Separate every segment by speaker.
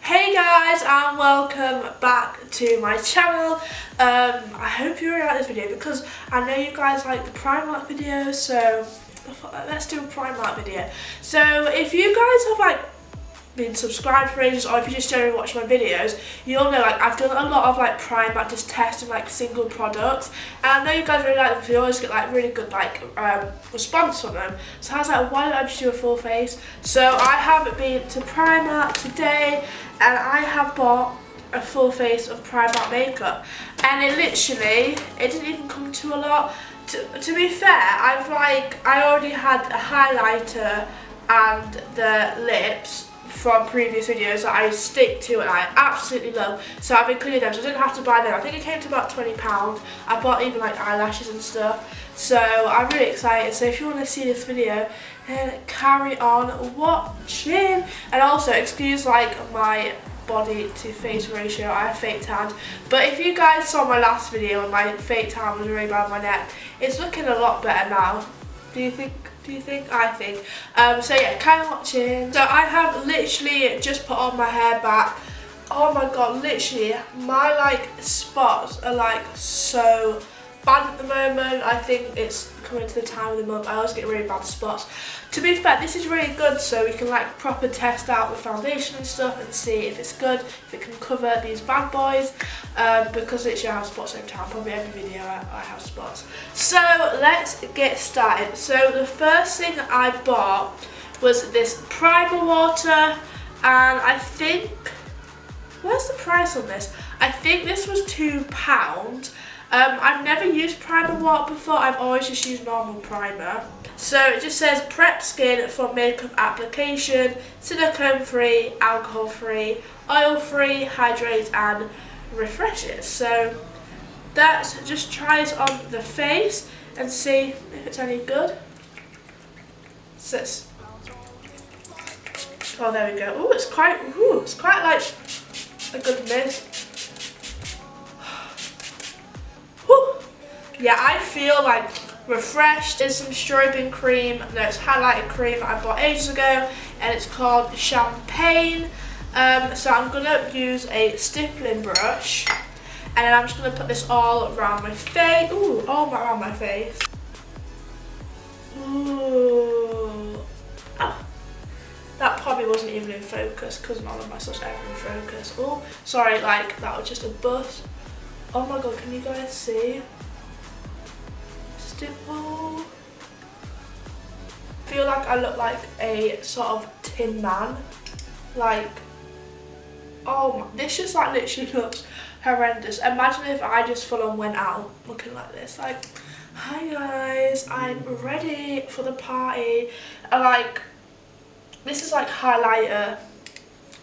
Speaker 1: Hey guys and welcome back to my channel. Um, I hope you really like this video because I know you guys like the Primark video so let's do a Primark video. So if you guys have like been subscribed for ages or if you just generally watch my videos you'll know like I've done a lot of like Primark just testing like single products and I know you guys really like them you always get like really good like um, response from them. So I was like why don't I just do a full face? So I have been to Primark today and I have bought a full face of Primark makeup. And it literally it didn't even come to a lot. To, to be fair I've like I already had a highlighter and the lips from previous videos that I stick to and I absolutely love. So I've included them, so I didn't have to buy them. I think it came to about £20. I bought even like eyelashes and stuff. So I'm really excited. So if you want to see this video, then carry on watching. And also, excuse like my body to face ratio, I have fake tan. But if you guys saw my last video and my fake tan was really bad on my neck, it's looking a lot better now. Do you think do you think? I think. Um, so yeah, kind of watching. So I have literally just put on my hair back. Oh my god, literally, my like spots are like so bad at the moment. I think it's coming to the time of the month. I always get really bad spots. To be fair, this is really good so we can like proper test out the foundation and stuff and see if it's good, if it can cover these bad boys. Um, because it's I have spots every time, probably every video I, I have spots. So let's get started. So the first thing I bought was this primer water and I think, where's the price on this? I think this was £2. Um, I've never used primer water before, I've always just used normal primer. So it just says prep skin for makeup application, silicone free, alcohol free, oil free, hydrates and refreshes. So that just tries on the face and see if it's any good. This. Oh, there we go. Oh, it's quite. Ooh, it's quite like a good mist. Yeah, I feel like refreshed. There's some strobing cream, no, it's highlighted cream I bought ages ago, and it's called Champagne. Um, so I'm gonna use a stippling brush, and then I'm just gonna put this all around my face. Ooh, all around my face. Ooh. Oh. That probably wasn't even in focus because none of my stuff's ever in focus. Oh, sorry, like that was just a bust. Oh my god, can you guys see? Stipple. feel like I look like a sort of tin man. Like, oh, my, this just like literally looks horrendous. Imagine if I just full on went out looking like this. Like, hi guys, I'm ready for the party. And like, this is like highlighter,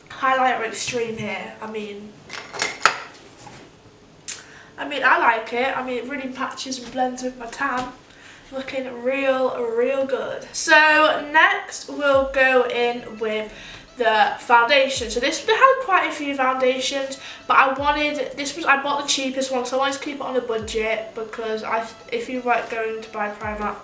Speaker 1: highlighter extreme here. I mean, I mean, I like it. I mean, it really matches and blends with my tan. Looking real, real good. So next we'll go in with the foundation. So this had quite a few foundations, but I wanted, this was, I bought the cheapest one, so I wanted to keep it on a budget because I, if you were going to buy Primark,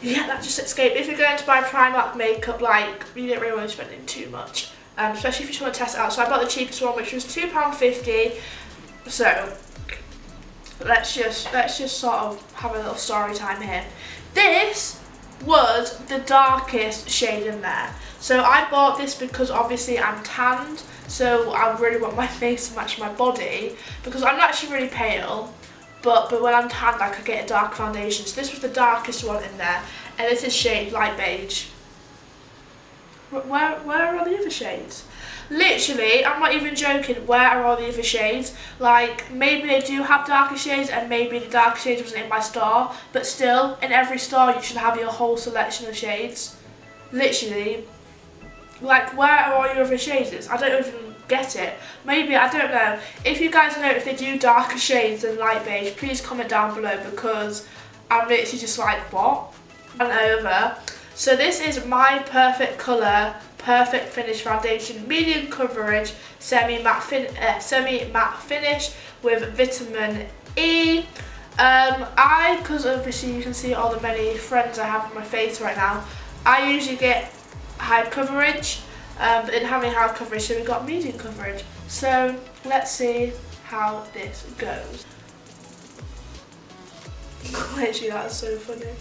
Speaker 1: yeah, that just escaped. If you're going to buy Primark makeup, like, you don't really want to spend too much um, especially if you just want to test it out. So I bought the cheapest one, which was £2.50. So let's just let's just sort of have a little story time here. This was the darkest shade in there. So I bought this because obviously I'm tanned, so I really want my face to match my body because I'm actually really pale. But, but when I'm tanned, I could get a dark foundation. So this was the darkest one in there. And this is shade light beige. Where, where are the other shades? Literally, I'm not even joking, where are all the other shades? Like, maybe they do have darker shades and maybe the darker shades wasn't in my store, but still, in every store you should have your whole selection of shades. Literally. Like, where are all your other shades? I don't even get it. Maybe, I don't know. If you guys know if they do darker shades than light beige, please comment down below because I'm literally just like, what? And over. So this is my perfect colour, perfect finish foundation, medium coverage, semi matte fin uh, semi matte finish with vitamin E. Um, I, because obviously you can see all the many friends I have on my face right now, I usually get high coverage, um, but didn't have any high coverage, so we got medium coverage. So let's see how this goes. Literally, that's so funny.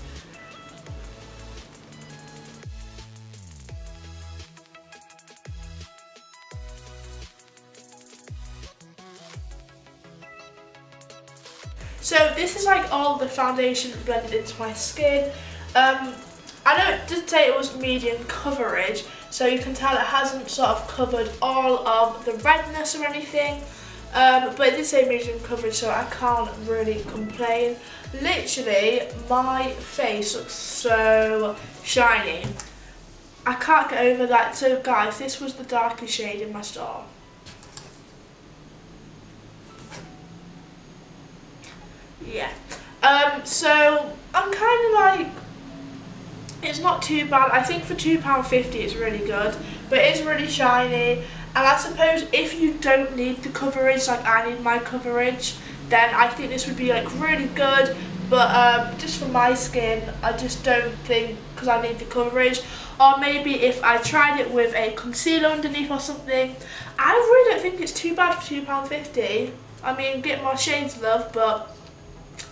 Speaker 1: So this is like all the foundation blended into my skin. Um, I know it did say it was medium coverage, so you can tell it hasn't sort of covered all of the redness or anything. Um, but it did say medium coverage, so I can't really complain. Literally, my face looks so shiny. I can't get over that. So guys, this was the darkest shade in my star. Yeah. Um, so I'm kind of like, it's not too bad. I think for £2.50 it's really good, but it's really shiny. And I suppose if you don't need the coverage, like I need my coverage, then I think this would be like really good. But um, just for my skin, I just don't think, because I need the coverage. Or maybe if I tried it with a concealer underneath or something. I really don't think it's too bad for £2.50. I mean, get more shades love, but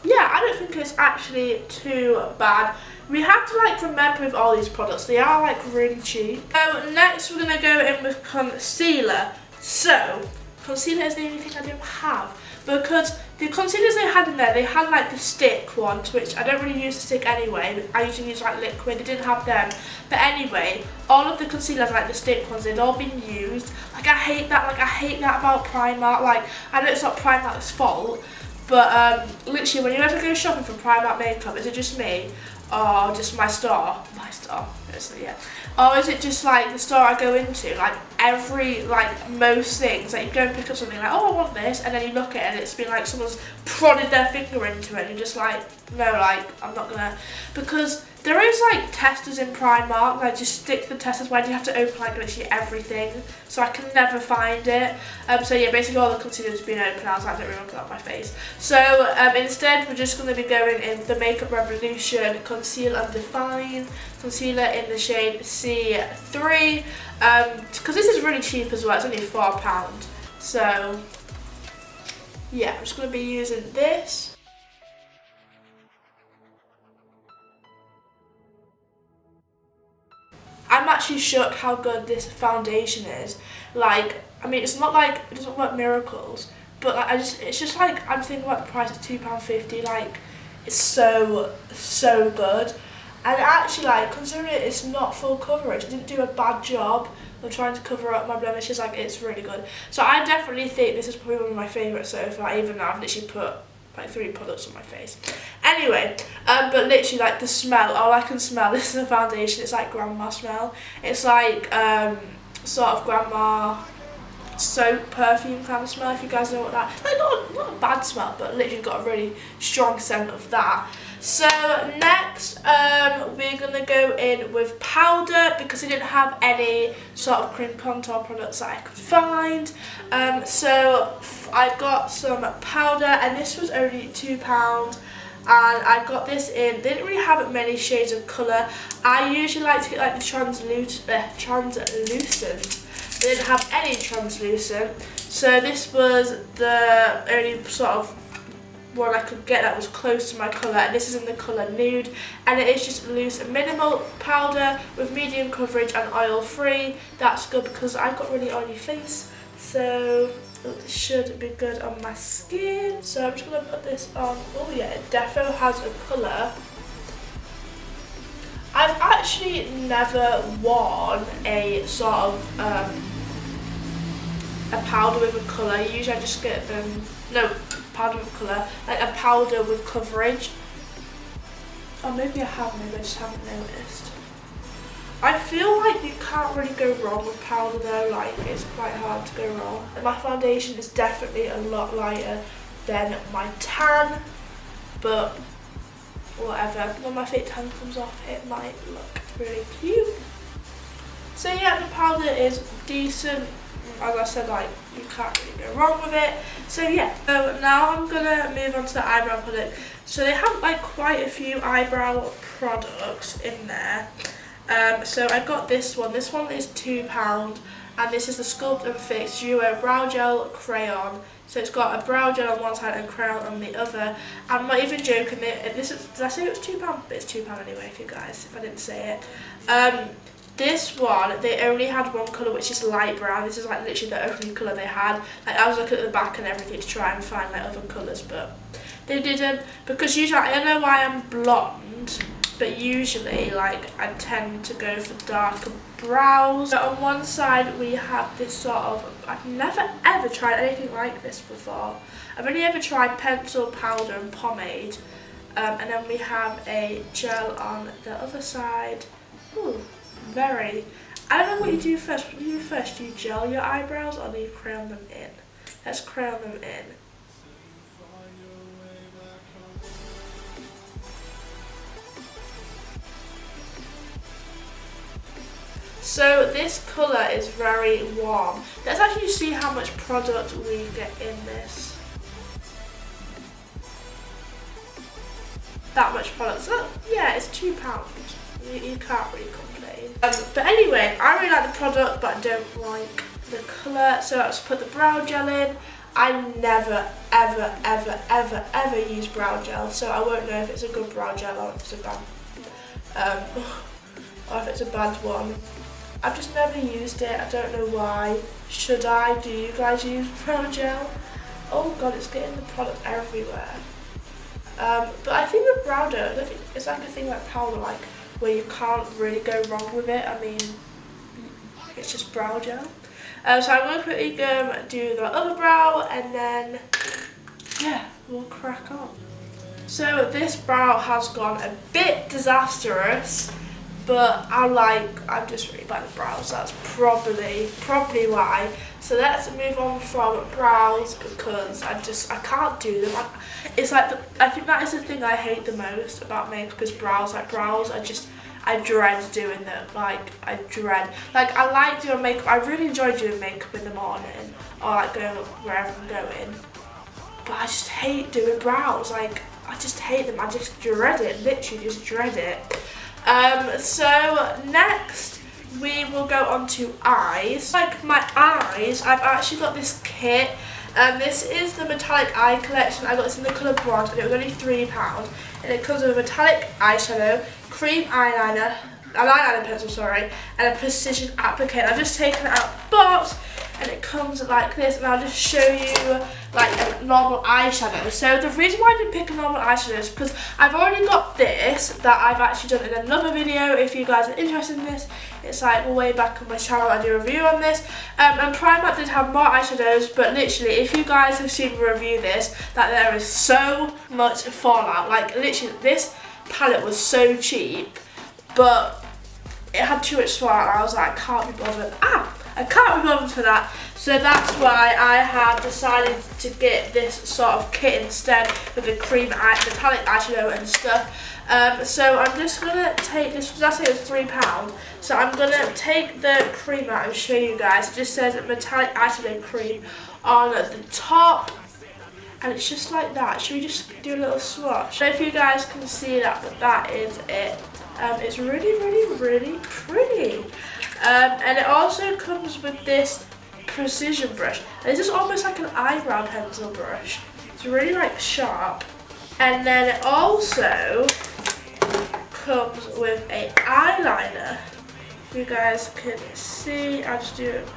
Speaker 1: yeah, I don't think it's actually too bad. We have to like remember with all these products, they are like really cheap. So next we're going to go in with concealer. So, concealer is the only thing I don't have because the concealers they had in there, they had like the stick ones, which I don't really use the stick anyway. I usually use like liquid, they didn't have them. But anyway, all of the concealers, like the stick ones, they'd all been used. Like I hate that, like I hate that about Primark. Like, I know it's not Primark's fault, but um, literally, when you ever go shopping for Primark makeup, is it just me? Or just my store? My store, yeah. Or is it just like the store I go into? Like every, like most things, like you go and pick up something like, oh, I want this, and then you look at it and it's been like someone's prodded their finger into it, and you're just like, no, like, I'm not gonna. Because there is like testers in Primark, like just stick the testers where you have to open like literally everything. So I can never find it. Um, so yeah, basically all the concealers have been open. I was like, I don't really want to put on my face. So um, instead, we're just going to be going in the Makeup Revolution Conceal and Define concealer in the shade C3. Because um, this is really cheap as well. It's only four pound. So yeah, I'm just going to be using this. I'm actually shocked how good this foundation is. Like, I mean, it's not like, it doesn't work miracles, but like, I just, it's just like, I'm thinking about the price of £2.50, like, it's so, so good. And actually, like, considering it's not full coverage, it didn't do a bad job of trying to cover up my blemishes, like, it's really good. So I definitely think this is probably one of my favourites so far, even though I've literally put like three products on my face. Anyway, um, but literally like the smell, all I can smell is the foundation. It's like grandma smell. It's like um, sort of grandma soap perfume kind of smell if you guys know what that like not, not a bad smell but literally got a really strong scent of that so next um, we're gonna go in with powder because I didn't have any sort of cream contour products that I could find um, so I got some powder and this was only two pound and I got this in, they didn't really have many shades of colour. I usually like to get like the translucent, uh, translucent they didn't have any translucent. So this was the only sort of one I could get that was close to my colour and this is in the colour nude. And it is just loose minimal powder with medium coverage and oil free. That's good because I've got really oily face so it should be good on my skin. So I'm just going to put this on. Oh yeah it defo has a colour. I've actually never worn a sort of um, a powder with a colour. Usually I just get them, no, powder colour, like a powder with coverage. Or maybe I have, maybe I just haven't noticed. I feel like you can't really go wrong with powder though, like it's quite hard to go wrong. My foundation is definitely a lot lighter than my tan, but whatever. When my fake tan comes off, it might look really cute. So yeah, the powder is decent as I said, like you can't really go wrong with it. So yeah. So now I'm gonna move on to the eyebrow product. So they have like quite a few eyebrow products in there. Um, so I got this one. This one is two pound, and this is the Sculpt and Fix Duo Brow Gel Crayon. So it's got a brow gel on one side and crayon on the other. I'm not even joking. This is, did I say it was two pound? But it's two pound anyway, if you guys, if I didn't say it. Um, this one, they only had one colour which is light brown. This is like literally the only colour they had. Like I was looking at the back and everything to try and find like other colours, but they didn't. Because usually, I don't know why I'm blonde, but usually like I tend to go for darker brows. So on one side we have this sort of, I've never ever tried anything like this before. I've only ever tried pencil, powder and pomade. Um, and then we have a gel on the other side. Ooh, very. I don't know what you do first. What do you do first? Do you gel your eyebrows or do you crown them in? Let's crown them in. So this colour is very warm. Let's actually see how much product we get in this. That much product. So yeah, it's two pounds. You, you, can't really. Um, but anyway, I really like the product, but I don't like the colour. So let's put the brow gel in. I never, ever, ever, ever, ever use brow gel, so I won't know if it's a good brow gel or if it's a bad, um, or if it's a bad one. I've just never used it. I don't know why. Should I? Do you guys use brow gel? Oh god, it's getting the product everywhere. Um, but I think the brow gel, it's like a thing like powder, like where you can't really go wrong with it. I mean, it's just brow gel. Um, so I'm going to quickly go do the other brow and then, yeah, we'll crack on. So this brow has gone a bit disastrous but I like, I'm just really bad at brows, that's probably, probably why. So let's move on from brows because I just, I can't do them. I, it's like, the, I think that is the thing I hate the most about makeup is brows, like brows, I just, I dread doing them, like, I dread, like, I like doing makeup, I really enjoy doing makeup in the morning, or like going wherever I'm going, but I just hate doing brows, like, I just hate them, I just dread it, literally just dread it. Um, so next we will go on to eyes. Like my eyes, I've actually got this kit. And this is the metallic eye collection. I got this in the colour bronze and it was only £3. And it comes with a metallic eyeshadow, cream eyeliner, an eyeliner pencil, sorry, and a precision applicator. I've just taken it out of the box and it comes like this and I'll just show you like a normal eyeshadow. So the reason why I didn't pick a normal eyeshadow is because I've already got this that I've actually done in another video if you guys are interested in this. It's like way back on my channel I do a review on this. Um, and Primark did have more eyeshadows but literally if you guys have seen me review this that there is so much fallout. Like literally this palette was so cheap but it had too much fallout I was like I can't be bothered. Ah! I can't be bothered for that. So that's why I have decided to get this sort of kit instead with the cream eye, metallic eyeshadow and stuff. Um, so I'm just going to take this, I say it was £3? So I'm going to take the cream out and show you guys. It just says metallic eyeshadow cream on the top. And it's just like that. Should we just do a little swatch? So if you guys can see that, but that is it. Um, it's really, really, really pretty. Um, and it also comes with this precision brush. this is almost like an eyebrow pencil brush. It's really like sharp. And then it also comes with a eyeliner. You guys can see, I'll just do it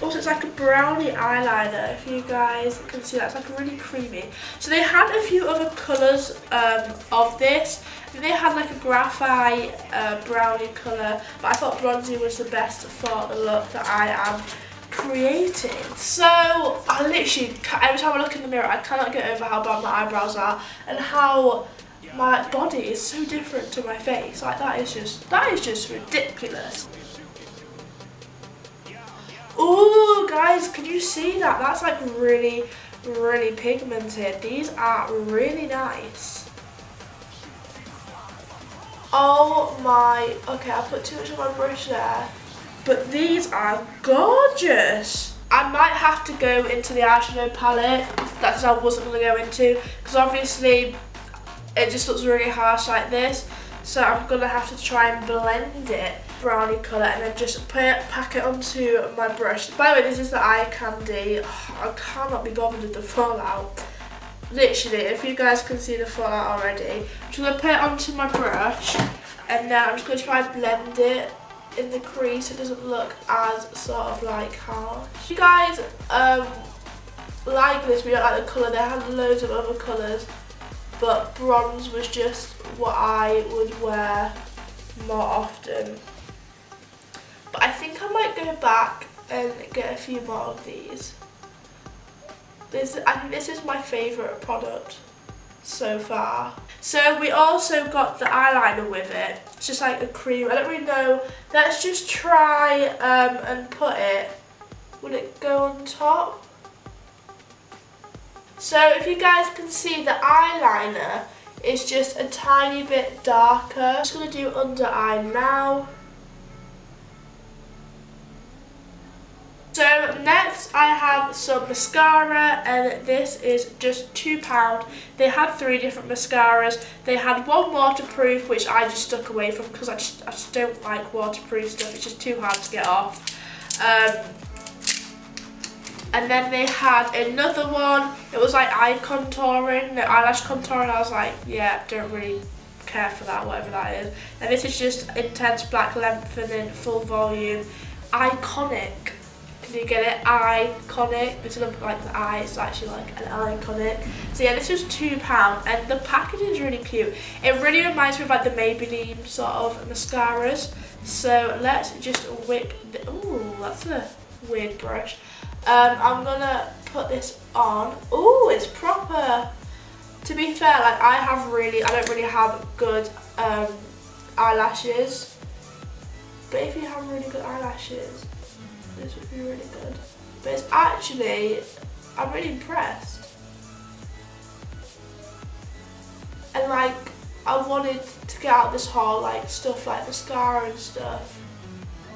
Speaker 1: also, it's like a brownie eyeliner, if you guys can see that. It's like really creamy. So they had a few other colours um, of this. They had like a graphite uh, brownie colour, but I thought bronzy was the best for the look that I am creating. So I literally, every time I look in the mirror, I cannot get over how bad my eyebrows are and how my body is so different to my face. Like that is just, that is just ridiculous. Oh, guys, can you see that? That's like really, really pigmented. These are really nice. Oh my, okay, I put too much on my brush there. But these are gorgeous. I might have to go into the eyeshadow palette. That's I wasn't going to go into. Because obviously it just looks really harsh like this. So I'm going to have to try and blend it brownie colour and then just put it, pack it onto my brush. By the way, this is the eye candy. Oh, I cannot be bothered with the fallout. Literally, if you guys can see the fallout already. I'm just going to put it onto my brush and then I'm just going to try and blend it in the crease so it doesn't look as sort of like harsh. If you guys um, like this, we don't like the colour, they had loads of other colours but bronze was just what I would wear more often. But I think I might go back and get a few more of these. This, I think this is my favourite product so far. So we also got the eyeliner with it. It's just like a cream. I don't really know. Let's just try um, and put it. Will it go on top? So if you guys can see the eyeliner is just a tiny bit darker. I'm just going to do under eye now. Next I have some mascara and this is just £2. They had three different mascaras. They had one waterproof which I just stuck away from because I just, I just don't like waterproof stuff. It's just too hard to get off. Um, and then they had another one. It was like eye contouring, no, eyelash contouring. I was like, yeah, don't really care for that, whatever that is. And this is just intense black lengthening, full volume, iconic you get it? Iconic. Instead of like the eye, it's actually like an iconic. So yeah, this was £2 and the packaging is really cute. It really reminds me of like the Maybelline sort of mascaras. So let's just wick, oh, that's a weird brush. Um, I'm gonna put this on. Oh, it's proper. To be fair, like I have really, I don't really have good um, eyelashes. But if you have really good eyelashes, this would be really good. But it's actually, I'm really impressed. And like, I wanted to get out this whole like stuff like mascara and stuff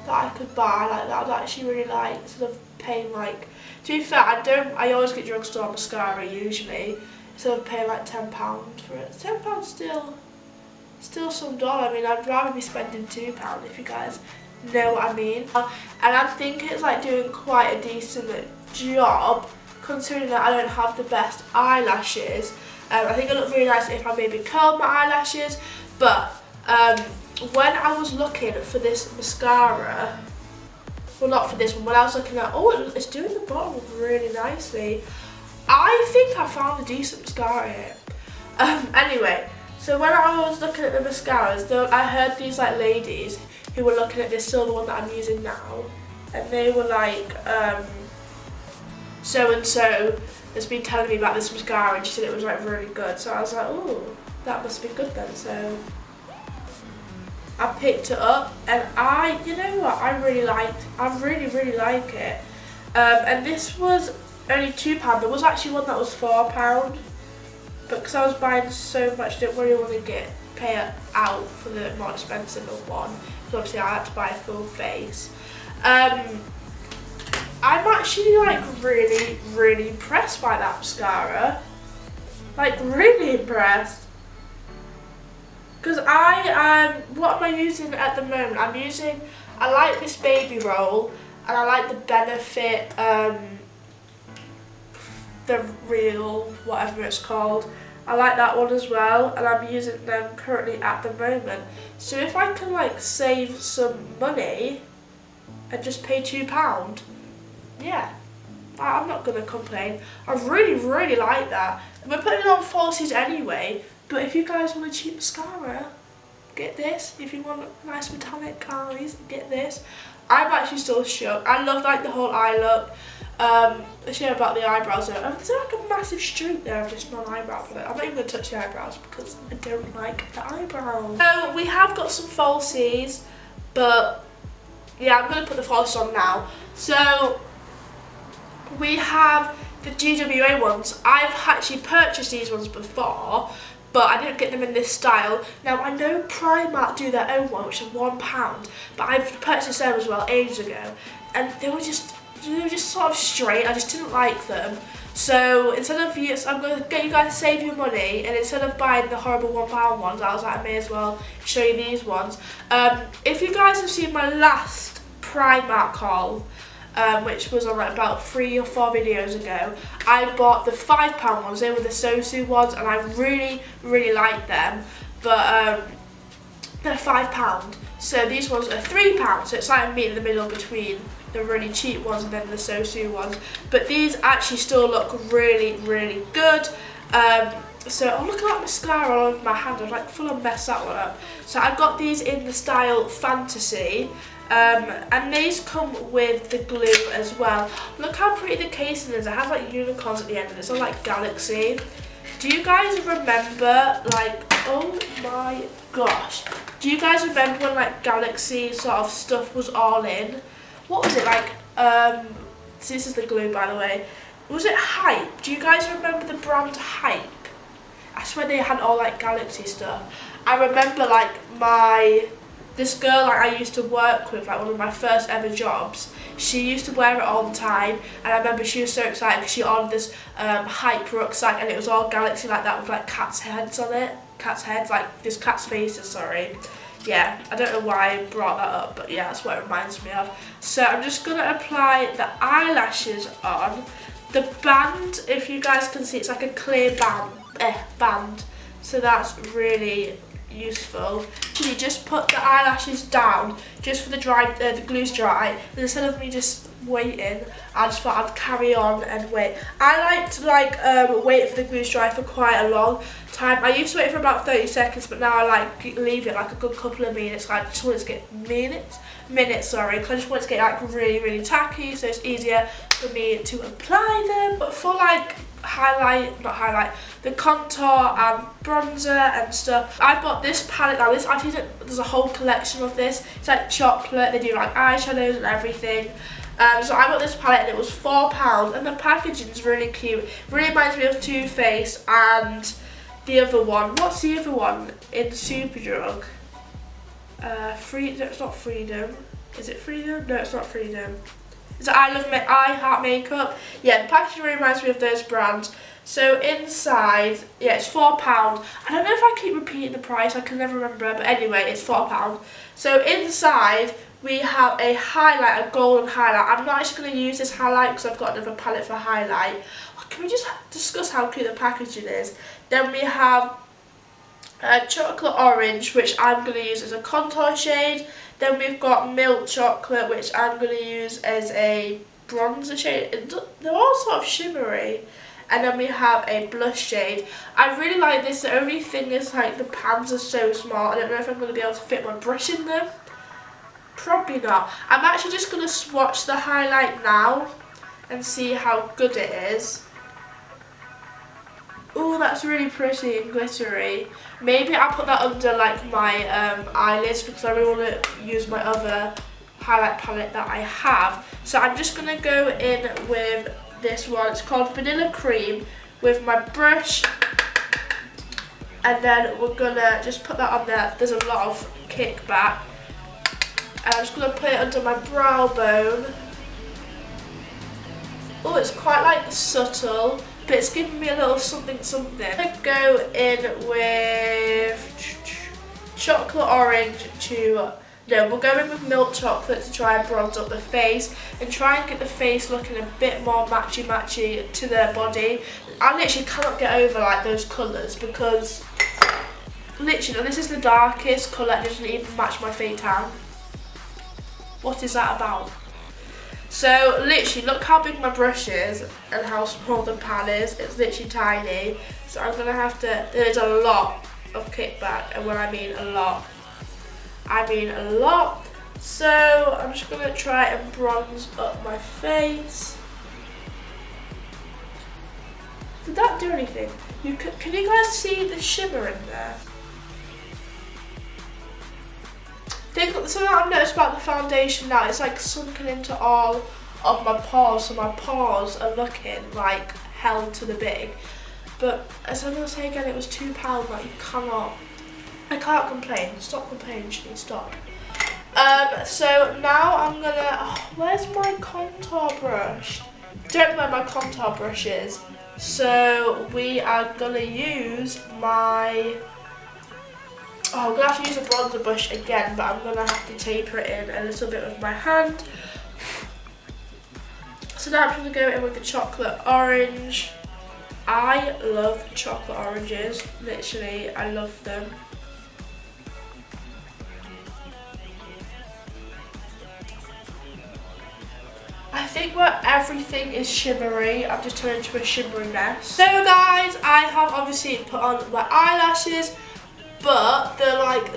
Speaker 1: that I could buy like that I'd actually really like instead of paying like to be fair I don't I always get drugstore mascara usually instead of paying like £10 for it. £10 still still some dollar I mean I'd rather be spending £2 if you guys know what I mean. And I think it's like doing quite a decent job considering that I don't have the best eyelashes. Um, I think it look really nice if I maybe curled my eyelashes, but um, when I was looking for this mascara, well not for this one, when I was looking at, oh it's doing the bottom really nicely, I think I found a decent mascara here. Um, anyway, so when I was looking at the mascaras, though I heard these like ladies who were looking at this silver one that I'm using now and they were like um, so and so has been telling me about this mascara and she said it was like really good. So I was like oh that must be good then. So I picked it up and I you know what? I really liked I really really like it. Um, and this was only two pound. There was actually one that was four pound but because I was buying so much I didn't really want to get pay out for the more expensive one so obviously I had to buy a full face. Um, I'm actually like really, really impressed by that mascara. Like really impressed. Because I, um, what am I using at the moment? I'm using, I like this baby roll and I like the Benefit, um, the real, whatever it's called. I like that one as well and I'm using them currently at the moment. So if I can like save some money and just pay £2, yeah, I'm not going to complain. I really, really like that. We're putting it on falsies anyway, but if you guys want a cheap mascara, get this. If you want nice metallic eyes, get this. I'm actually still shook. I love like the whole eye look. Um, share about the eyebrows though. There's like a massive streak there of just non-eyebrow palette. I'm not even going to touch the eyebrows because I don't like the eyebrows. So we have got some falsies, but yeah, I'm going to put the falsies on now. So we have the GWA ones. I've actually purchased these ones before, but I didn't get them in this style. Now I know Primark do their own one, which is one pound, but I've purchased them as well ages ago, and they were just they were just sort of straight. I just didn't like them. So instead of you, I'm going to get you guys to save your money, and instead of buying the horrible one pound ones, I was like, I may as well show you these ones. Um, if you guys have seen my last Primark haul, um, which was on like about three or four videos ago, I bought the five pound ones. They were the Sosu ones, and I really, really liked them. But um, they're five pound. So these ones are three pounds. So it's like meet in the middle between the really cheap ones and then the Sosu ones. But these actually still look really, really good. Um, so, oh look at mascara all over my hand, I've like full on messed that one up. So I got these in the style Fantasy. Um, and these come with the glue as well. Look how pretty the casing is. It has like unicorns at the end and it's all like galaxy. Do you guys remember like, oh my gosh. Do you guys remember when like galaxy sort of stuff was all in? What was it like, um, so this is the glue by the way. Was it Hype? Do you guys remember the brand Hype? I swear they had all like galaxy stuff. I remember like my this girl like I used to work with, like one of my first ever jobs, she used to wear it all the time and I remember she was so excited because she ordered this um, hype rucksack and it was all galaxy like that with like cat's heads on it. Cat's heads, like this cat's faces, sorry. Yeah, I don't know why I brought that up, but yeah, that's what it reminds me of. So I'm just going to apply the eyelashes on. The band, if you guys can see, it's like a clear band. Eh, band. So that's really useful. You just put the eyelashes down just for the dry, uh, the glue's dry. And instead of me just waiting, I just thought I'd carry on and wait. I like to like um, wait for the glue to dry for quite a long time. I used to wait for about 30 seconds, but now I like leave it like a good couple of minutes. Like, I just want it to get minutes, minutes, sorry, because I just want it to get like really, really tacky, so it's easier for me to apply them. But for like highlight, not highlight, the contour and bronzer and stuff. I bought this palette now, this actually, there's a whole collection of this. It's like chocolate, they do like eyeshadows and everything. Um, so I bought this palette and it was £4 and the packaging is really cute. Really reminds me of Too Faced and the other one. What's the other one in Superdrug? Uh, free, it's not Freedom. Is it Freedom? No, it's not Freedom. Is it I Love Ma I Heart Makeup? Yeah, the packaging really reminds me of those brands. So inside, yeah, it's £4. I don't know if I keep repeating the price, I can never remember, but anyway, it's £4. So inside, we have a highlight, a golden highlight. I'm not actually going to use this highlight because I've got another palette for highlight. Can we just discuss how cute the packaging is? Then we have a chocolate orange, which I'm going to use as a contour shade. Then we've got milk chocolate, which I'm going to use as a bronzer shade. They're all sort of shimmery. And then we have a blush shade. I really like this. The only thing is like the pans are so small. I don't know if I'm going to be able to fit my brush in them. Probably not. I'm actually just going to swatch the highlight now and see how good it is. Oh, that's really pretty and glittery. Maybe I'll put that under like my um, eyelids because I really want to use my other highlight palette that I have. So I'm just going to go in with this one. It's called Vanilla Cream with my brush. And then we're going to just put that on there. There's a lot of kickback. And I'm just going to put it under my brow bone. Oh, it's quite like subtle but it's giving me a little something something. I'm going to go in with chocolate orange to, no, we'll go in with milk chocolate to try and bronze up the face and try and get the face looking a bit more matchy matchy to their body. I literally cannot get over like those colours because literally this is the darkest colour it doesn't even match my fake tan. What is that about? So literally look how big my brush is and how small the pan is. It's literally tiny. So I'm to have to, there's a lot of kickback and when I mean a lot, I mean a lot. So I'm just to try and bronze up my face. Did that do anything? You can, can you guys see the shimmer in there? Think, something I've noticed about the foundation now, it's like sunken into all of my pores, so my pores are looking like held to the big. But as I'm going to say again, it was £2, like you cannot, I can't complain. Stop complaining, Shani, stop. Um, so now I'm gonna. Oh, where's my contour brush? Don't know where my contour brush is. So we are gonna use my. Oh, I'm gonna have to use a bronzer brush again, but I'm gonna have to taper it in a little bit with my hand. So now I'm gonna go in with the chocolate orange. I love chocolate oranges, literally, I love them. I think where everything is shimmery, I've just turned into a shimmery mess. So guys, I have obviously put on my eyelashes, but the like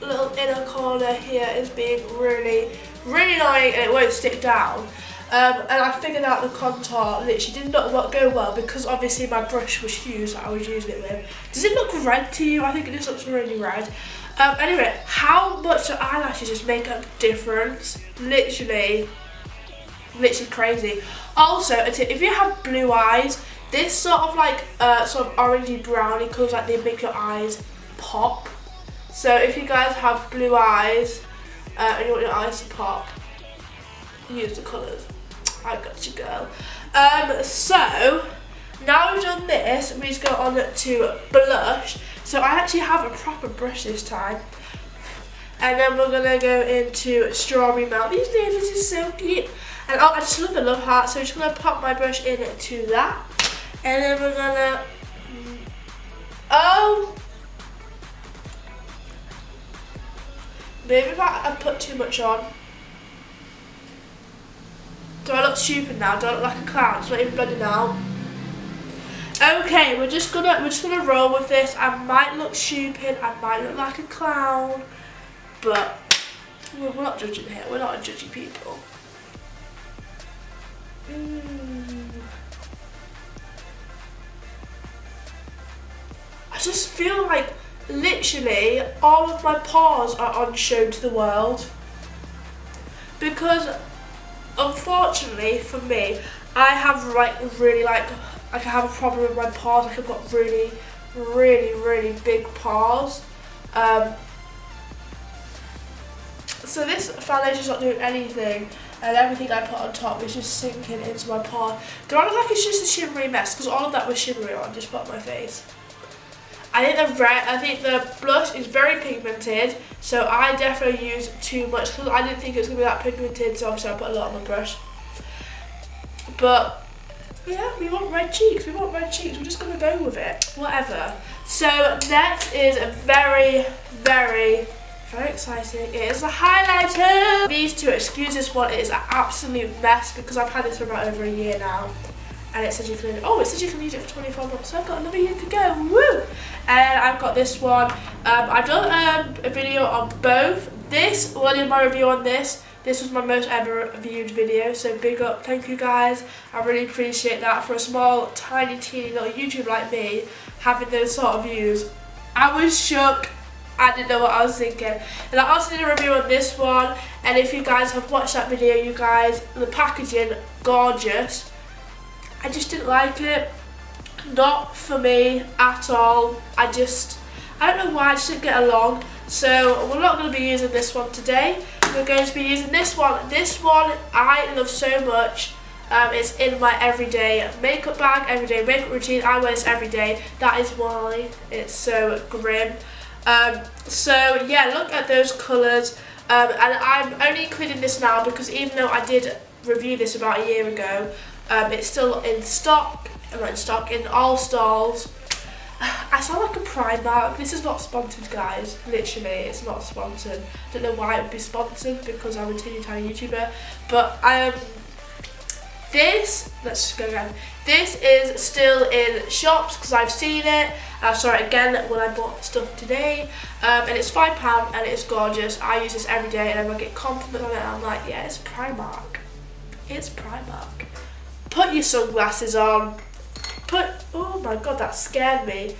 Speaker 1: little inner corner here is being really, really annoying and it won't stick down. Um, and I figured out the contour literally did not go well because obviously my brush was huge that I was using it with. Does it look red to you? I think it just looks really red. Um, anyway, how much eyelashes just make a difference? Literally, literally crazy. Also, if you have blue eyes, this sort of like uh, sort of orangey browny colours like they make your eyes pop. So if you guys have blue eyes uh, and you want your eyes to pop, use the colours. I got you girl. Um, so now we've done this, we just go on to blush. So I actually have a proper brush this time. And then we're gonna go into strawberry melt. These nails are so cute. And oh, I just love the love heart, so I'm just gonna pop my brush into that. And then we're gonna, oh, maybe if I, put too much on. Do I look stupid now? Do I look like a clown? It's not even bloody now. Okay, we're just gonna we're just gonna roll with this. I might look stupid, I might look like a clown, but we're, we're not judging here. We're not judging people. Mm. I just feel like literally all of my pores are on show to the world because unfortunately for me I have like really like like I have a problem with my pores like I've got really really really big pores um, so this foundation is not doing anything and everything I put on top is just sinking into my pore. Do I look like it's just a shimmery mess? Because all of that was shimmery on, just put my face. I think the red, I think the blush is very pigmented, so I definitely use too much because I didn't think it was gonna be that pigmented, so obviously I put a lot on my brush. But yeah, we want red cheeks. We want red cheeks. We're just gonna go with it. Whatever. So next is a very, very very exciting. It is a highlighter. These two, excuse this one, it is an absolute mess because I've had this for about over a year now. And it says you can, oh, it says you can use it for 24 months, so I've got another year to go, woo! And I've got this one. Um, I've done um, a video on both. This, one in my review on this, this was my most ever viewed video, so big up, thank you guys. I really appreciate that for a small, tiny, teeny little YouTube like me, having those sort of views. I was shook I didn't know what I was thinking. And I also did a review on this one, and if you guys have watched that video, you guys, the packaging, gorgeous. I just didn't like it. Not for me at all. I just, I don't know why, I just didn't get along. So we're not going to be using this one today. We're going to be using this one. This one I love so much. Um, it's in my everyday makeup bag, everyday makeup routine. I wear this every day. That is why it's so grim. Um, so yeah, look at those colours. Um, and I'm only including this now because even though I did review this about a year ago, um, it's still in stock, not in stock, in all stalls. I sound like a Primark. This is not sponsored, guys. Literally, it's not sponsored. I Don't know why it would be sponsored because I'm a teeny tiny YouTuber. But um, this, let's just go again. This is still in shops because I've seen it. I saw it again when I bought stuff today. Um, and it's £5 and it's gorgeous. I use this every day and I get compliments on it I'm like, yeah, it's Primark. It's Primark. Put your sunglasses on. Put, oh my god, that scared me.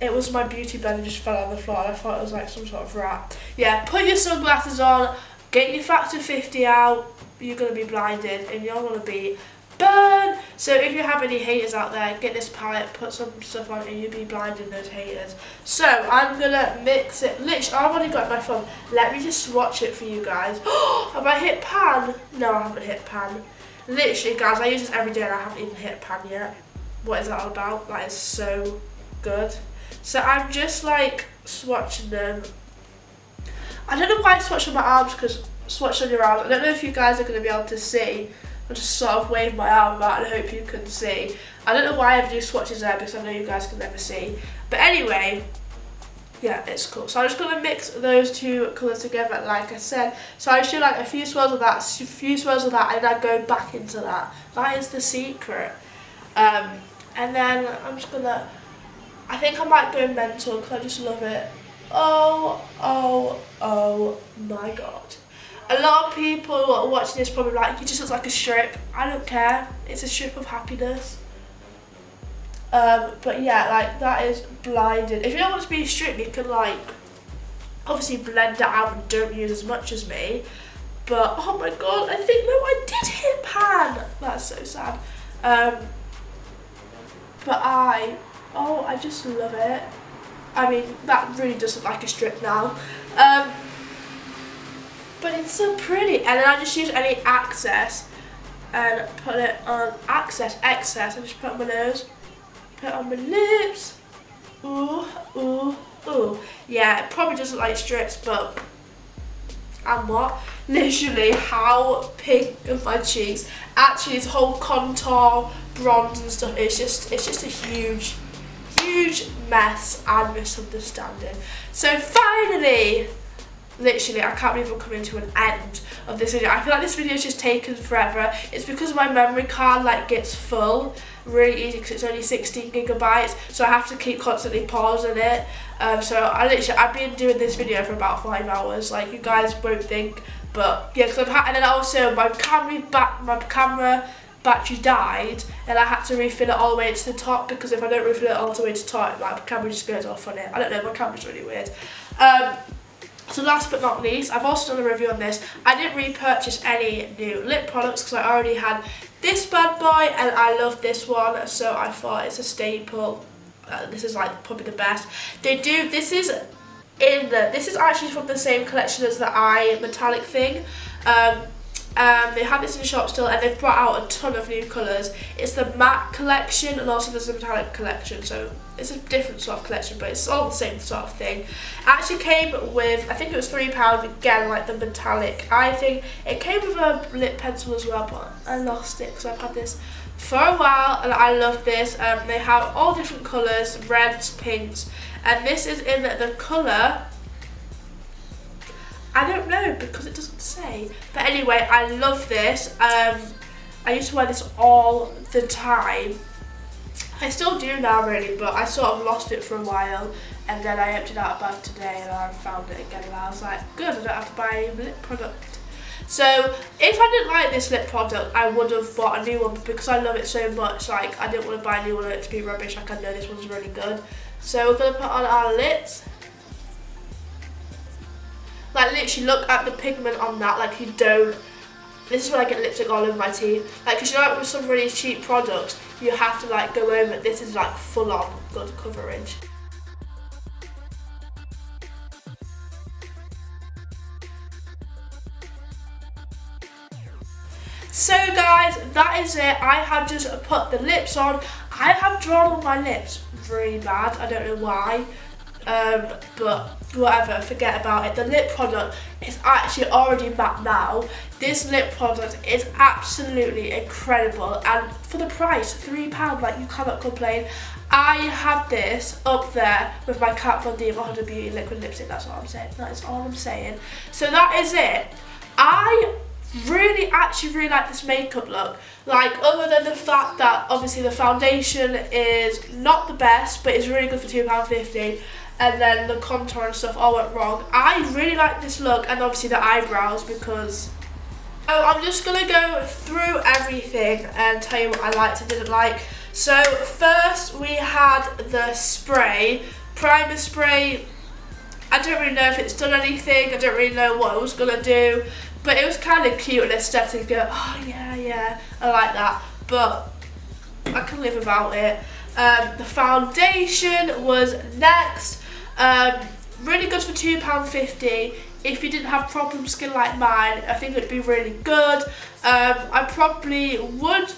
Speaker 1: It was my beauty blender just fell on the floor and I thought it was like some sort of rat. Yeah, put your sunglasses on, get your factor 50 out, you're going to be blinded and you're going to be burn. So if you have any haters out there, get this palette, put some stuff on and you'll be blinding those haters. So I'm gonna mix it. Literally, I've already got my phone. Let me just swatch it for you guys. have I hit pan? No, I haven't hit pan. Literally, guys, I use this every day and I haven't even hit a pan yet. What is that all about? That is so good. So I'm just like swatching them. I don't know why I swatch on my arms because swatch on your arms. I don't know if you guys are going to be able to see. I'll just sort of wave my arm out and hope you can see. I don't know why I do swatches there because I know you guys can never see. But anyway, yeah, it's cool. So I'm just going to mix those two colours together like I said. So I just do like a few swirls of that, a few swirls of that and then I go back into that. That is the secret. Um, and then I'm just going to, I think I might go mental because I just love it. Oh, oh, oh my god. A lot of people watching this probably like, it just looks like a strip. I don't care. It's a strip of happiness. Um, but yeah, like that is blinding. If you don't want to be a strip, you can like obviously blend it out and don't use as much as me. But oh my god, I think no, I did hit pan. That's so sad. Um, but I, oh, I just love it. I mean, that really does look like a strip now. Um, but it's so pretty. And then I just use any access and put it on access, excess, and just put on my nose, put on my lips. Ooh, ooh, ooh. Yeah, it probably doesn't like strips, but and what? Literally, how pink are my cheeks? Actually, this whole contour, bronze and stuff, it's just, it's just a huge, huge mess and misunderstanding. So finally, literally I can't believe we're coming to an end of this video. I feel like this video is just taken forever. It's because my memory card like gets full really easy because it's only 16 gigabytes so I have to keep constantly pausing it. Um, so I literally I've been doing this video for about five hours like you guys won't think but yeah because I've had and then also my camera back my camera battery died and I had to refill it all the way to the top because if I don't refill it all the way to the top my camera just goes off on it. I don't know my camera's really weird. Um, so last but not least, I've also done a review on this. I didn't repurchase any new lip products because I already had this bad boy and I love this one. So I thought it's a staple. Uh, this is like probably the best. They do, this is in the, this is actually from the same collection as the eye metallic thing. Um, um, they have this in the shop still and they've brought out a ton of new colours. It's the matte collection and also there's the metallic collection so it's a different sort of collection but it's all the same sort of thing. It actually came with, I think it was £3 again like the metallic I think. It came with a lip pencil as well but I lost it because I've had this for a while and I love this. Um, they have all different colours, reds, pinks and this is in the colour I don't know because it doesn't say. But anyway, I love this. Um, I used to wear this all the time. I still do now really, but I sort of lost it for a while and then I emptied out a bag today and I found it again and I was like, good, I don't have to buy a lip product. So if I didn't like this lip product, I would have bought a new one because I love it so much. Like I didn't want to buy a new one and it to be rubbish. Like I know this one's really good. So we're gonna put on our lips. Like literally look at the pigment on that, like you don't, this is when I get lipstick all over my teeth. Like cause you know like with some really cheap products, you have to like go over, this is like full on good coverage. So guys, that is it. I have just put the lips on. I have drawn on my lips really bad. I don't know why. Um, but whatever, forget about it. The lip product is actually already matte now. This lip product is absolutely incredible and for the price, £3, like you cannot complain. I have this up there with my Kat Von D 100 Beauty Liquid Lipstick, that's all I'm saying. That is all I'm saying. So that is it. I really actually really like this makeup look like other than the fact that obviously the foundation is not the best but it's really good for £2.50 and then the contour and stuff all went wrong. I really like this look and obviously the eyebrows because so I'm just to go through everything and tell you what I liked and didn't like. So first we had the spray, primer spray. I don't really know if it's done anything, I don't really know what it was to do, but it was kind of cute and aesthetic. Go, oh yeah, yeah, I like that. but I can live without it. Um, the foundation was next. Um, really good for £2.50. If you didn't have problem skin like mine, I think it would be really good. Um, I probably would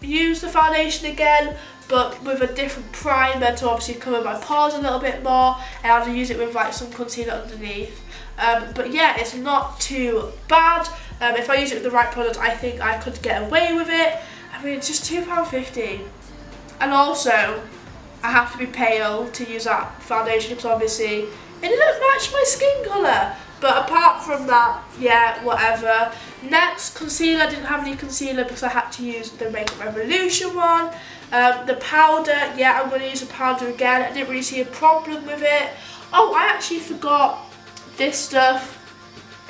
Speaker 1: use the foundation again, but with a different primer to obviously cover my pores a little bit more, and I'll use it with like some concealer underneath. Um, but yeah, it's not too bad. Um, if I use it with the right product, I think I could get away with it. I mean, it's just £2.50. And also, I have to be pale to use that foundation because obviously it didn't match my skin colour. But apart from that, yeah, whatever. Next, concealer. I didn't have any concealer because I had to use the Makeup Revolution one. Um, the powder, yeah, I'm going to use the powder again. I didn't really see a problem with it. Oh, I actually forgot this stuff,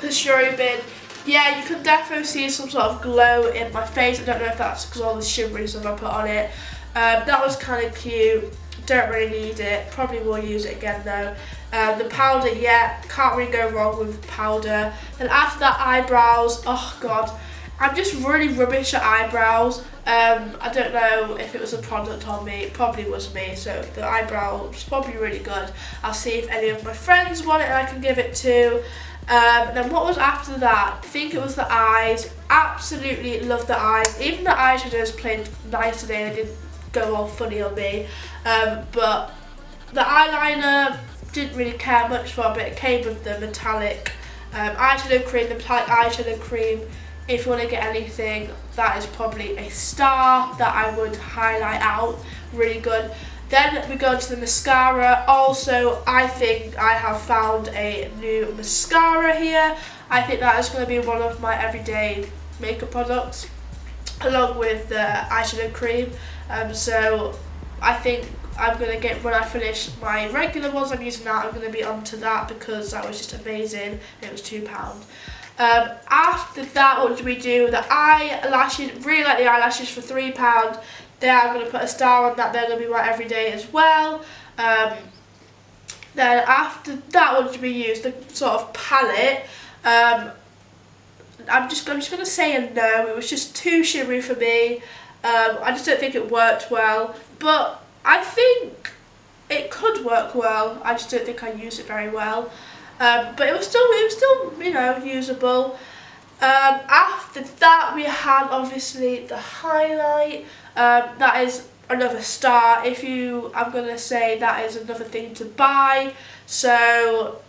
Speaker 1: the strobing. Yeah, you can definitely see some sort of glow in my face. I don't know if that's because all the shimmery stuff I put on it. Um, that was kind of cute. Don't really need it. Probably will use it again though. Um, the powder, yeah, can't really go wrong with powder. Then after that, eyebrows. Oh god, I'm just really rubbish at eyebrows. Um, I don't know if it was a product on me. It probably was me. So the eyebrow was probably really good. I'll see if any of my friends want it and I can give it to. Um, then what was after that? I think it was the eyes. Absolutely love the eyes. Even the eyeshadows played nice today. They didn't go all funny on me. Um, but the eyeliner didn't really care much for, but it came with the metallic um, eyeshadow cream, the metallic eyeshadow cream. If you want to get anything, that is probably a star that I would highlight out. Really good. Then we go to the mascara. Also, I think I have found a new mascara here. I think that is going to be one of my everyday makeup products along with the eyeshadow cream. Um, so I think I'm going to get, when I finish my regular ones I'm using now, I'm going to be onto that because that was just amazing. It was £2. Um, after that, what did we do? The eyelashes, really like the eyelashes for £3. There I'm going to put a star on that, they're going to be my everyday as well. Um, then after that, what did we use? The sort of palette. Um, I'm just, I'm just going to say a no, it was just too shimmery for me. Um, I just don't think it worked well, but I think it could work well. I just don't think I used it very well. Um, but it was still, it was still, you know, usable. Um, after that, we had obviously the highlight. Um, that is another star. If you, I'm gonna say that is another thing to buy. So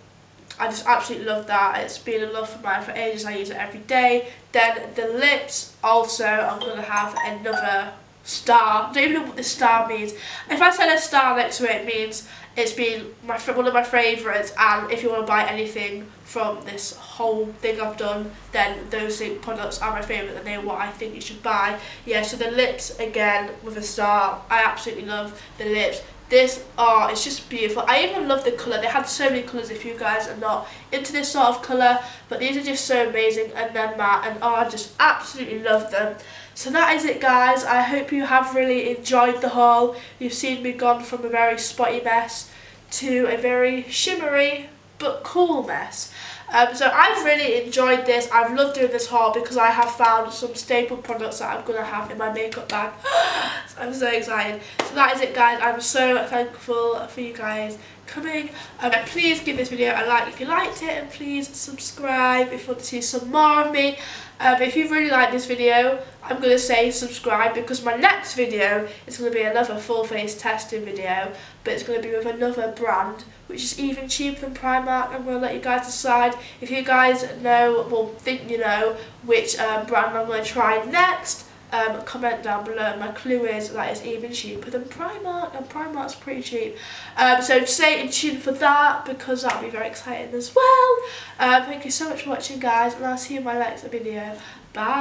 Speaker 1: I just absolutely love that. It's been a love for mine for ages. I use it every day. Then the lips also, I'm gonna have another star. I don't even know what the star means. If I said a star next to it, it means it's been my one of my favourites and if you want to buy anything from this whole thing I've done then those products are my favourite and they're what I think you should buy. Yeah so the lips again with a star I absolutely love the lips. This art oh, is just beautiful. I even love the colour. They had so many colours if you guys are not into this sort of colour. But these are just so amazing and they're matte and oh, I just absolutely love them. So that is it guys. I hope you have really enjoyed the haul. You've seen me gone from a very spotty mess to a very shimmery but cool mess. Um, so I've really enjoyed this. I've loved doing this haul because I have found some staple products that I'm going to have in my makeup bag. I'm so excited. So that is it guys. I'm so thankful for you guys coming. Um, please give this video a like if you liked it and please subscribe if you want to see some more of me. Um, if you really like this video, I'm going to say subscribe because my next video is going to be another full face testing video, but it's going to be with another brand which is even cheaper than Primark. I'm going to let you guys decide. If you guys know, well, think you know, which um, brand I'm going to try next, um, comment down below. My clue is that it's even cheaper than Primark, and Primark's pretty cheap. Um, so stay in tune for that because that'll be very exciting as well. Um, thank you so much for watching, guys, and I'll see you in my next video. Bye.